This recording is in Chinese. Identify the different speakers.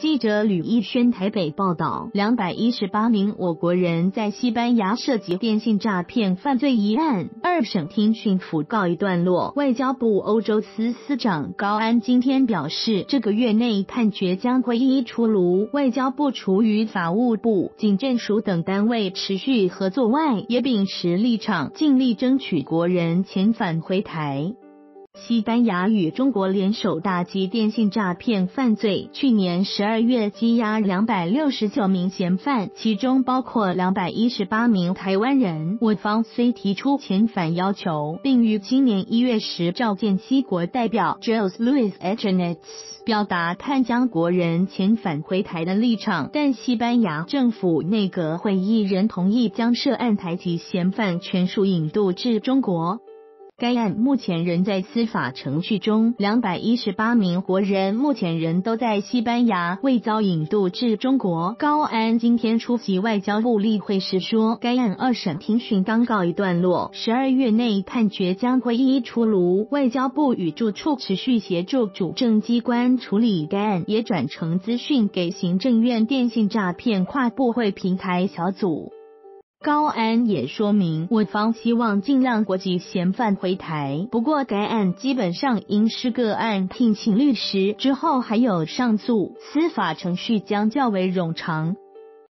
Speaker 1: 记者吕一轩台北报道，两百一十八名我国人在西班牙涉及电信诈骗犯罪一案，二审听讯复告一段落。外交部欧洲司司长高安今天表示，这个月内判决将会一一出炉。外交部除与法务部、警政署等单位持续合作外，也秉持立场，尽力争取国人遣返回台。西班牙与中国联手打击电信诈骗犯罪。去年十二月羁押两百六十九名嫌犯，其中包括两百一十八名台湾人。我方虽提出遣返要求，并于今年一月时召见西国代表 Jose Louis Echanets，表达探将国人遣返回台的立场，但西班牙政府内阁会议仍同意将涉案台籍嫌犯全数引渡至中国。该案目前仍在司法程序中，两百一十八名活人目前仍都在西班牙，未遭引渡至中国。高安今天出席外交部例会时说，该案二审庭讯刚告一段落，十二月内判决将会一一出炉。外交部与驻处持续协助主政机关处理该案，也转呈资讯给行政院电信诈骗跨部会平台小组。高安也说明，我方希望尽量国际嫌犯回台。不过，该案基本上因是个案，聘请律师之后还有上诉，司法程序将较为冗长。